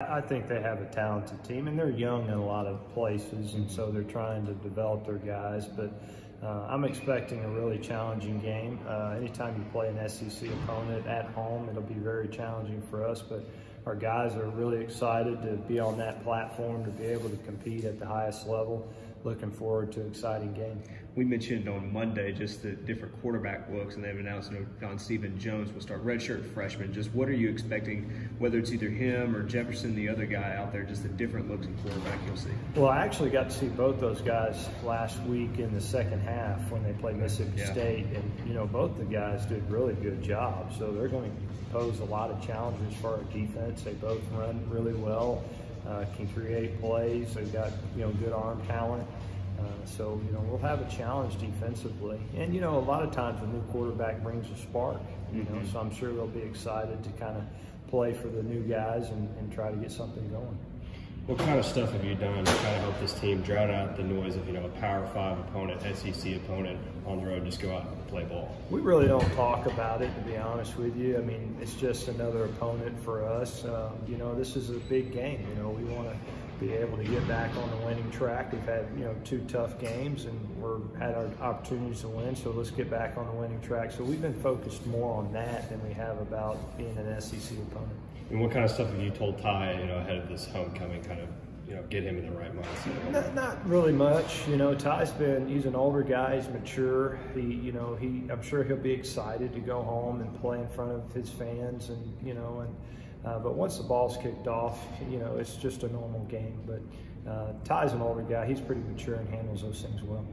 I think they have a talented team, and they're young in a lot of places, and so they're trying to develop their guys. But uh, I'm expecting a really challenging game. Uh, anytime you play an SEC opponent at home, it'll be very challenging for us. But our guys are really excited to be on that platform, to be able to compete at the highest level looking forward to an exciting game. We mentioned on Monday just the different quarterback looks, and they've announced you know, John Stephen Jones will start redshirt freshman. Just what are you expecting, whether it's either him or Jefferson, the other guy out there, just the different looks in quarterback you'll see? Well, I actually got to see both those guys last week in the second half when they played Mississippi yeah. State, and you know both the guys did really good job. So they're going to pose a lot of challenges for our defense. They both run really well uh, can create plays. They've got you know good arm talent. Uh, so you know we'll have a challenge defensively, and you know a lot of times a new quarterback brings a spark. You know, mm-hmm. so I'm sure they'll be excited to kind of play for the new guys and, and try to get something going. What kind of stuff have you done to kind of help this team drown out the noise of you know a Power Five opponent, SEC opponent on the road, just go out and play ball? We really don't talk about it, to be honest with you. I mean, it's just another opponent for us. Um, you know, this is a big game. You know, we want to be able to get back on the winning track. We've had you know two tough games and we're had our opportunities to win, so let's get back on the winning track. So we've been focused more on that than we have about being an SEC opponent. And what kind of stuff have you told Ty, you know, ahead of this homecoming, kind of you know, get him in the right mindset? Not, not, really much. You know, Ty's been, he's an older guy, he's mature. He, you know, he, I'm sure he'll be excited to go home and play in front of his fans and, you know, and, uh, but once the ball's kicked off, you know, it's just a normal game. But uh, Ty's an older guy. He's pretty mature and handles those things well.